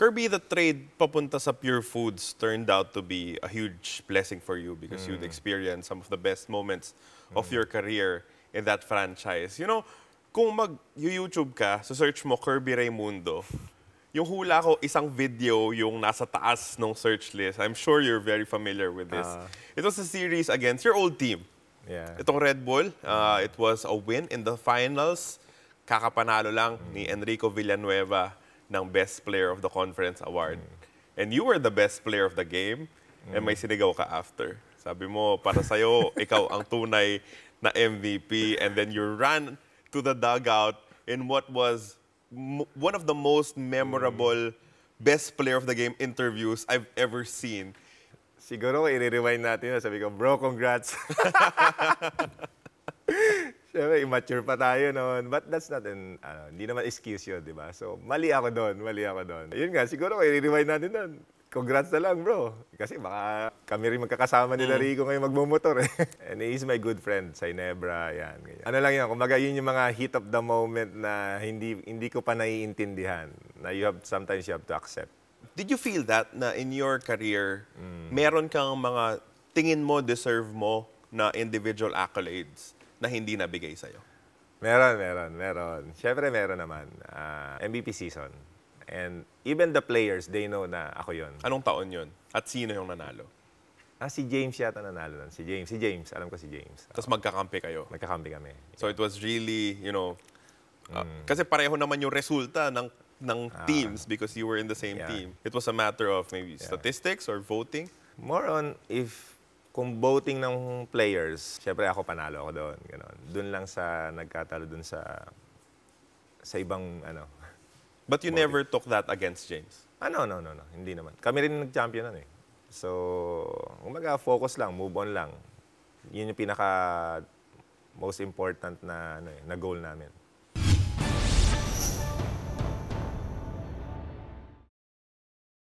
Kirby, the trade papunta sa Pure Foods turned out to be a huge blessing for you because you'd experienced some of the best moments of your career in that franchise. You know, kung mag-YouTube ka, so search mo Kirby Raimundo, yung hula ko, isang video yung nasa taas ng search list. I'm sure you're very familiar with this. It was a series against your old team. Yeah. Itong Red Bull, uh, it was a win in the finals. Kakapanalo lang ni Enrico Villanueva ng Best Player of the Conference Award. And you were the best player of the game, and may sinigaw ka after. Sabi mo, para sa'yo, ikaw ang tunay na MVP, and then you ran to the dugout in what was one of the most memorable Best Player of the Game interviews I've ever seen. Siguro i-rewind natin yun, sabi ko, bro, congrats. Immature pa tayo noon. But that's not an, ano, hindi naman excuse yun, di ba? So, mali ako doon, mali ako doon. Yun nga, siguro kung i-rewind natin doon, congrats na lang, bro. Kasi baka kami rin magkakasama nila Rico ngayon magmumotor eh. And he's my good friend sa Inebra, yan. Ganyan. Ano lang yan, kumbaga yun yung mga hit of the moment na hindi hindi ko pa naiintindihan. Na you have, sometimes you have to accept. Did you feel that na in your career, meron kang mga tingin mo, deserve mo na individual accolades na hindi nabigay sa'yo? Meron, meron, meron. Siyempre meron naman. Ah, MVP season. And even the players, they know na ako yon. Anong taon yun? At sino yung nanalo? Ah, si James yata nanalo nun. Si James. Si James. Alam ko si James. Tapos magkakampi kayo. Magkakampi kami. So it was really, you know, uh, kasi pareho naman yung resulta ng ng teams because you were in the same Yeah. team. It was a matter of maybe statistics or voting. More on if kung voting ng players, syempre ako panalo ako doon. Ganon. Doon lang sa nagkatalo doon sa sa ibang ano. But you never took that against James. Ah, no, no, no, no. Hindi naman. Kami rin nag-champion nun eh. So, umaga, focus lang, move on lang. Yun yung pinaka most important na, ano, eh, na goal namin.